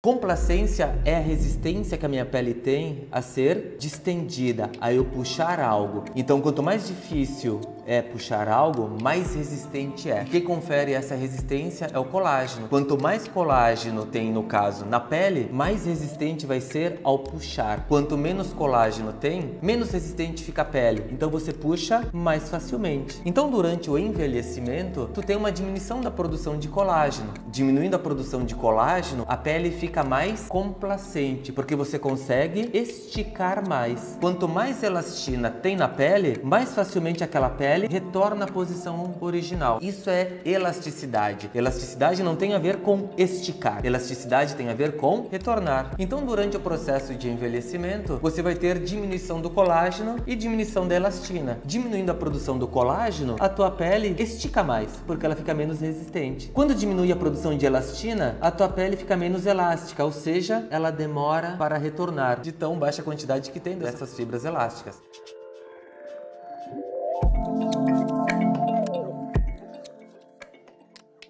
Complacência é a resistência que a minha pele tem a ser distendida, a eu puxar algo. Então, quanto mais difícil é puxar algo, mais resistente é. O que confere essa resistência é o colágeno. Quanto mais colágeno tem, no caso, na pele, mais resistente vai ser ao puxar. Quanto menos colágeno tem, menos resistente fica a pele. Então você puxa mais facilmente. Então, durante o envelhecimento, tu tem uma diminuição da produção de colágeno. Diminuindo a produção de colágeno, a pele fica fica mais complacente, porque você consegue esticar mais. Quanto mais elastina tem na pele, mais facilmente aquela pele retorna à posição original. Isso é elasticidade. Elasticidade não tem a ver com esticar. Elasticidade tem a ver com retornar. Então, durante o processo de envelhecimento, você vai ter diminuição do colágeno e diminuição da elastina. Diminuindo a produção do colágeno, a tua pele estica mais, porque ela fica menos resistente. Quando diminui a produção de elastina, a tua pele fica menos elástica elástica, ou seja, ela demora para retornar de tão baixa quantidade que tem dessas fibras elásticas.